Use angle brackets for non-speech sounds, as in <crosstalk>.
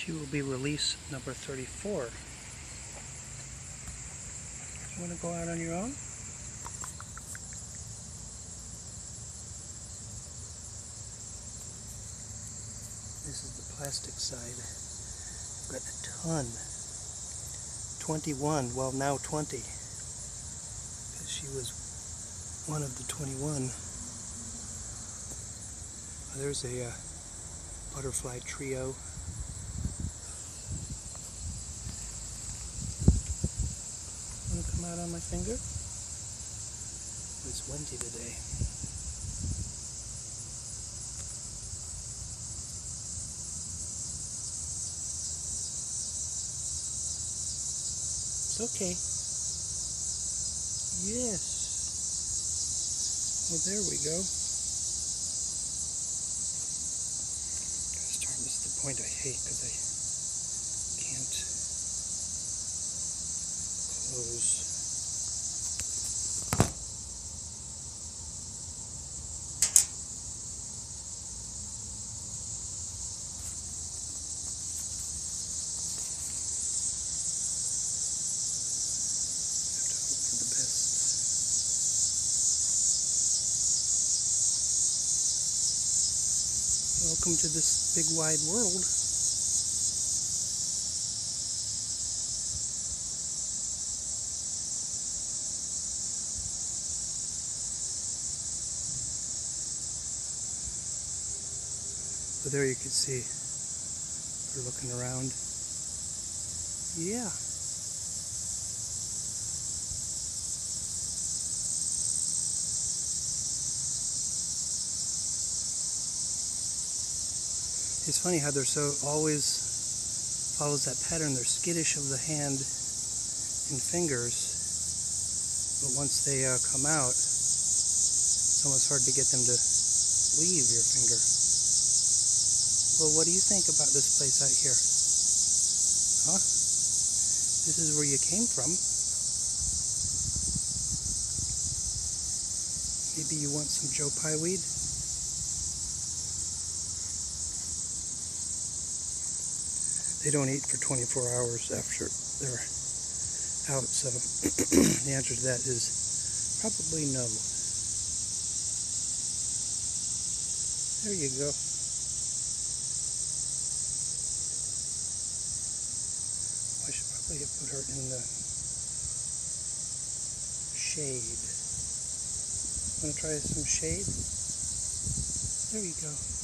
She will be release number 34. You want to go out on your own? This is the plastic side. I've got a ton. 21, well now 20. Because she was one of the 21. There's a uh, butterfly trio. Want to come out on my finger? It's windy today. It's okay. Yes. Well, there we go. Gotta. This is the point I hate because I best. Welcome to this big wide world. But there you can see, we're looking around. Yeah. It's funny how they're so always follows that pattern. They're skittish of the hand and fingers, but once they uh, come out, it's almost hard to get them to leave your finger. Well, what do you think about this place out here? Huh? This is where you came from. Maybe you want some Joe Pye weed? they don't eat for 24 hours after they're out. So <clears throat> the answer to that is probably no. There you go. Probably have put her in the shade. Want to try some shade? There you go.